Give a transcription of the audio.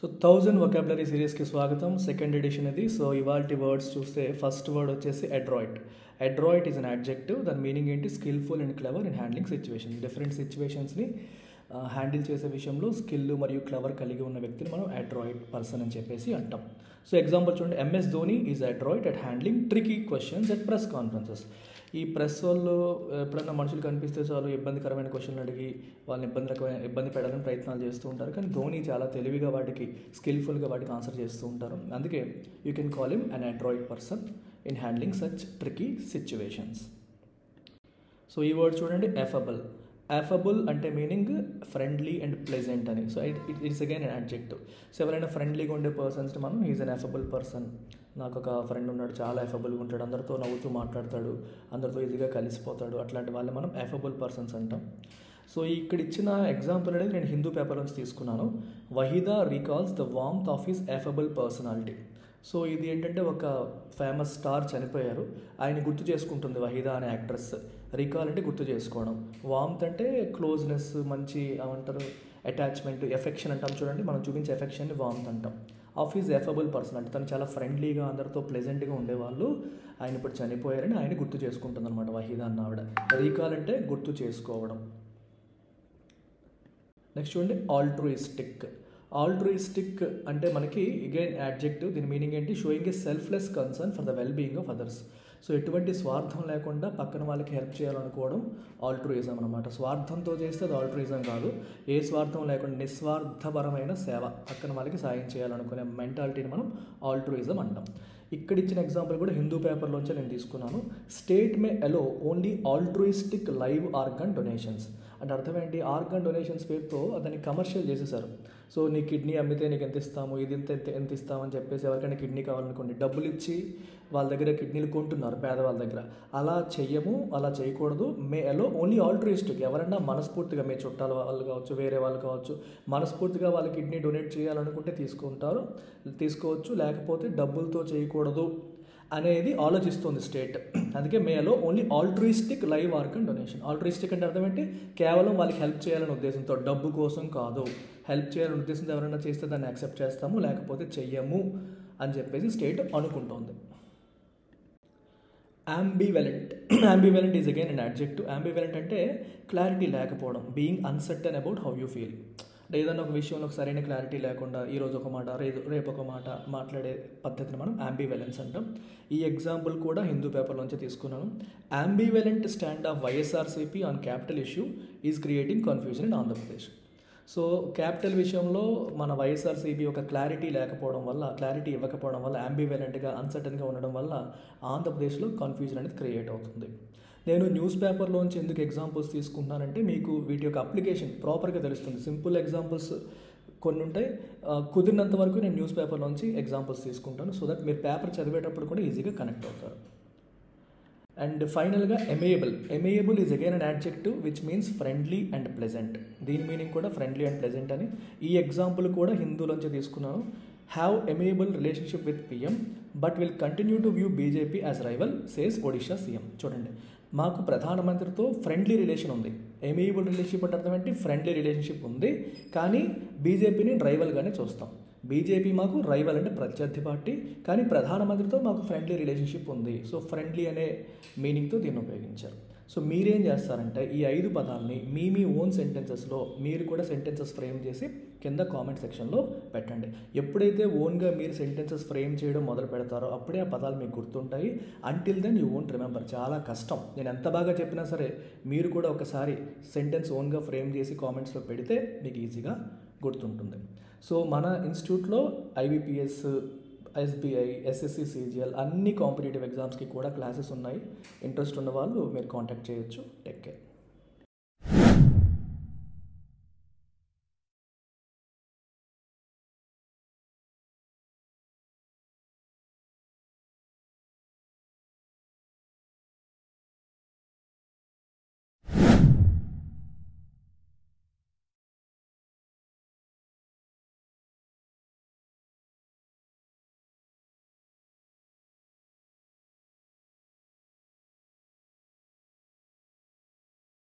So thousand vocabulary సిరీస్కి స్వాగతం. Second edition ఇది. సో ఇవాల్టి వర్డ్స్ చూస్తే ఫస్ట్ వర్డ్ వచ్చేసి adroit adroit is an adjective దాని మీనింగ్ ఏంటి? Skilful and clever in handling situation different సిచ్యువేషన్స్ని handle చేసే విషయంలో స్కిల్ మరియు క్లవర్ కలిగి ఉన్న వ్యక్తిని మనం అడ్రాయిడ్ పర్సన్ అని చెప్పేసి అంటాం. సో ఎగ్జాంపుల్ చూడండి. M S Dhoni is adroit at handling tricky questions at press conferences ఈ ప్రెస్ వాళ్ళు ఎప్పుడైనా మనుషులు కనిపిస్తే చాలు ఇబ్బందికరమైన క్వశ్చన్లు అడిగి వాళ్ళని ఇబ్బంది రకమైన ఇబ్బంది పెట్టాలని ప్రయత్నాలు చేస్తూ ఉంటారు. కానీ ధోని చాలా తెలివిగా వాటికి స్కిల్ఫుల్గా వాటికి ఆన్సర్ చేస్తూ ఉంటారు. అందుకే you can call him an adroit person in handling such tricky situations so ఈ వర్డ్ చూడండి. ఎఫబుల్ యాఫబుల్ అంటే మీనింగ్ ఫ్రెండ్లీ అండ్ ప్లెజెంట్ అని. So it it it's again adjective so ఎవరైనా ఫ్రెండ్లీగా ఉండే పర్సన్స్ని మనం ఈజ్ అన్ ఎఫబుల్ పర్సన్ నాకు ఒక ఫ్రెండ్ ఉన్నాడు చాలా ఎఫబుల్గా ఉంటాడు. అందరితో నవ్వుతూ మాట్లాడతాడు. అందరితో ఈజీగా కలిసిపోతాడు. అట్లాంటి వాళ్ళని మనం ఎఫబుల్ పర్సన్స్ అంటాం. సో ఇక్కడ ఇచ్చిన ఎగ్జాంపుల్ అనేది నేను హిందూ పేపర్ నుంచి తీసుకున్నాను. Waheeda recalls the warmth of his affable personality so ఇది ఏంటంటే ఒక ఫేమస్ స్టార్ చనిపోయారు. ఆయన గుర్తు చేసుకుంటుంది వహీదా అనే యాక్ట్రెస్ రికాల్ అంటే గుర్తు చేసుకోవడం. వామ్త్ అంటే క్లోజ్నెస్ మంచి ఏమంటారు అటాచ్మెంట్ ఎఫెక్షన్ అంటాం చూడండి. మనం చూపించే ఎఫెక్షన్ని వామ్త్ అంటాం. ఆఫ్ ఈజ్ ఎఫబుల్ పర్సన్ అంటే తను చాలా ఫ్రెండ్లీగా అందరితో ప్లెజెంట్గా ఉండేవాళ్ళు. ఆయన ఇప్పుడు చనిపోయారని ఆయన గుర్తు చేసుకుంటుంది అనమాట వహీదా అన్న ఆవిడ. రీకాల్ అంటే గుర్తు చేసుకోవడం. నెక్స్ట్ చూడండి ఆల్ట్రూయిస్టిక్ ఆల్ట్రూయిస్టిక్ అంటే మనకి అగైన్ యాడ్జెక్టివ్ దీని మీనింగ్ ఏంటి? Showing a selfless concern for the well being of others so ఎటువంటి స్వార్థం లేకుండా పక్కన వాళ్ళకి హెల్ప్ చేయాలనుకోవడం ఆల్ట్రూయిజం అనమాట స్వార్థంతో చేస్తే అది ఆల్ట్రూయిజం కాదు. ఏ స్వార్థం లేకుండా నిస్వార్థపరమైన సేవ పక్కన వాళ్ళకి సాయం చేయాలనుకునే మెంటాలిటీని మనం ఆల్ట్రూయిజం అంటాం. ఇక్కడ ఇచ్చిన ఎగ్జాంపుల్ కూడా హిందూ పేపర్లోంచి నేను తీసుకున్నాను. State may allow only altruistic live organ donations అంటే అర్థం ఏంటి? ఆర్గన్ డొనేషన్స్ పేరుతో అతన్ని కమర్షియల్ చేసేసారు. సో నీ కిడ్నీ అమ్మితే నీకు ఎంత ఇస్తాము? ఇది ఎంత ఎంత ఎంత ఇస్తామని చెప్పేసి ఎవరికైనా కిడ్నీ కావాలనుకోండి డబ్బులు ఇచ్చి వాళ్ళ దగ్గర కిడ్నీలు కొంటున్నారు పేదవాళ్ళ దగ్గర. అలా చెయ్యము అలా చేయకూడదు. మే అలో ఓన్లీ ఆల్ట్రిస్టిక్ ఎవరైనా మనస్ఫూర్తిగా మీ చుట్టాల వాళ్ళు కావచ్చు వేరే వాళ్ళు కావచ్చు మనస్ఫూర్తిగా వాళ్ళ కిడ్నీ డొనేట్ చేయాలనుకుంటే తీసుకుంటారు తీసుకోవచ్చు లేకపోతే డబ్బులతో చేయకూడదు అనేది ఆలోచిస్తుంది స్టేట్. అందుకే మేలో only altruistic live organ donation altruistic అంటే అర్థం ఏంటి? కేవలం వాళ్ళకి హెల్ప్ చేయాలనే ఉద్దేశంతో డబ్బు కోసం కాదు. హెల్ప్ చేయాలనే ఉద్దేశంతో ఎవరైనా చేస్తే దాన్ని యాక్సెప్ట్ చేస్తాము లేకపోతే చెయ్యము అని చెప్పేసి స్టేట్ అనుకుంటుంది. Ambivalent ambivalent is again and adjective ambivalent అంటే క్లారిటీ లేకపోవడం. Being uncertain about how you feel అంటే ఏదైనా ఒక విషయంలో ఒక సరైన క్లారిటీ లేకుండా ఈరోజు ఒక మాట రేపు రేపు ఒక మాట మాట్లాడే పద్ధతిని మనం అంబివెలెన్స్ అంటాం. ఈ ఎగ్జాంపుల్ కూడా హిందూ పేపర్లోంచి తీసుకున్నాను. Ambivalent stand of YSRCP on capital issue is creating confusion in Andhra Pradesh so capital విషయంలో మన వైఎస్ఆర్సీబీ ఒక క్లారిటీ లేకపోవడం వల్ల క్లారిటీ ఇవ్వకపోవడం వల్ల అంబివెలెంట్గా అన్సర్టన్గా ఉండడం వల్ల ఆంధ్రప్రదేశ్లో కన్ఫ్యూజన్ అనేది క్రియేట్ అవుతుంది. నేను న్యూస్ పేపర్లోంచి ఎందుకు ఎగ్జాంపుల్స్ తీసుకుంటున్నానంటే మీకు వీటి యొక్క అప్లికేషన్ ప్రాపర్గా తెలుస్తుంది. సింపుల్ ఎగ్జాంపుల్స్ కొన్ని ఉంటాయి. కుదిరినంత వరకు నేను న్యూస్ పేపర్లోంచి ఎగ్జాంపుల్స్ తీసుకుంటాను. సో దట్ మీరు పేపర్ చదివేటప్పుడు కూడా ఈజీగా కనెక్ట్ అవుతారు. అండ్ ఫైనల్గా amiable amiable is again an adjective which means friendly and pleasant దీని మీనింగ్ కూడా ఫ్రెండ్లీ అండ్ ప్లెజెంట్ అని. ఈ ఎగ్జాంపుల్ కూడా హిందూలోంచి తీసుకున్నాను. Have amiable relationship with PM but will continue to view BJP as rival says Odisha CM చూడండి. మాకు ప్రధానమంత్రితో friendly relation ఉంది. ఎమేయబుల్ రిలేషన్షిప్ అంటే అర్థం ఏంటి? ఫ్రెండ్లీ రిలేషన్షిప్ ఉంది. కానీ బీజేపీని రైవల్గానే చూస్తాం. బీజేపీ మాకు రైవల్ అంటే ప్రత్యర్థి పార్టీ కానీ ప్రధానమంత్రితో మాకు ఫ్రెండ్లీ రిలేషన్షిప్ ఉంది. సో ఫ్రెండ్లీ అనే మీనింగ్తో దీన్ని ఉపయోగించారు. సో మీరేం చేస్తారంటే ఈ ఐదు పదాలని మీ మీ ఓన్ సెంటెన్సెస్లో మీరు కూడా సెంటెన్సెస్ ఫ్రేమ్ చేసి కింద కామెంట్ సెక్షన్లో పెట్టండి. ఎప్పుడైతే ఓన్గా మీరు సెంటెన్సెస్ ఫ్రేమ్ చేయడం మొదలు పెడతారో అప్పుడే ఆ పదాలు మీకు గుర్తుంటాయి. Until then you won't remember చాలా కష్టం. నేను ఎంత బాగా చెప్పినా సరే మీరు కూడా ఒకసారి సెంటెన్స్ ఓన్గా ఫ్రేమ్ చేసి కామెంట్స్లో పెడితే మీకు ఈజీగా గుర్తుంటుంది. సో మన ఇన్స్టిట్యూట్లో ఐబీపీఎస్ ఎస్బీఐ ఎస్ఎస్సి సిజిఎల్ అన్ని కాంపిటేటివ్ ఎగ్జామ్స్కి కూడా క్లాసెస్ ఉన్నాయి. ఇంట్రెస్ట్ ఉన్న వాళ్ళు మీరు కాంటాక్ట్ చేయొచ్చు. Take care.